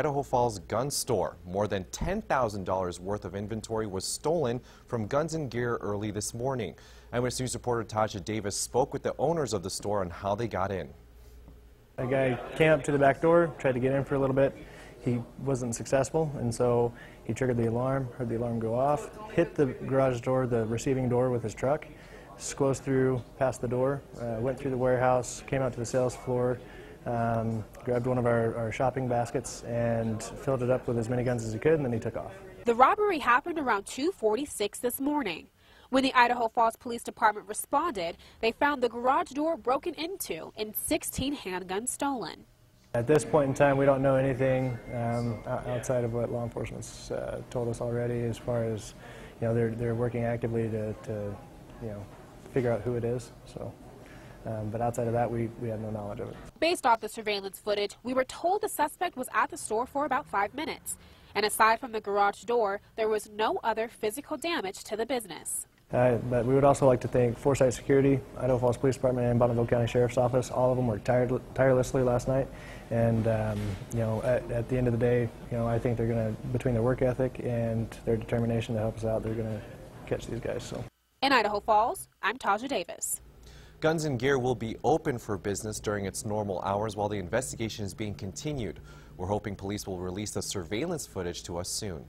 Idaho Falls gun store. More than $10,000 worth of inventory was stolen from Guns and Gear early this morning. Eyewitness News reporter Tasha Davis spoke with the owners of the store on how they got in. A guy came up to the back door, tried to get in for a little bit. He wasn't successful, and so he triggered the alarm, heard the alarm go off, hit the garage door, the receiving door with his truck, squoze through past the door, uh, went through the warehouse, came out to the sales floor, um, grabbed one of our, our shopping baskets and filled it up with as many guns as he could, and then he took off. The robbery happened around 2:46 this morning. When the Idaho Falls Police Department responded, they found the garage door broken into and 16 handguns stolen. At this point in time, we don't know anything um, outside of what law enforcement's uh, told us already as far as, you know, they're, they're working actively to, to, you know, figure out who it is. So, um, but outside of that, we, we have no knowledge of it. Based off the surveillance footage, we were told the suspect was at the store for about five minutes. And aside from the garage door, there was no other physical damage to the business. Uh, but we would also like to thank Foresight Security, Idaho Falls Police Department, and Bonneville County Sheriff's Office. All of them worked tired, tirelessly last night, and um, you know, at, at, the end of the day, you know, I think they're going to, between their work ethic and their determination to help us out, they're going to catch these guys. So. In Idaho Falls, I'm Taja Davis. Guns and Gear will be open for business during its normal hours while the investigation is being continued. We're hoping police will release the surveillance footage to us soon.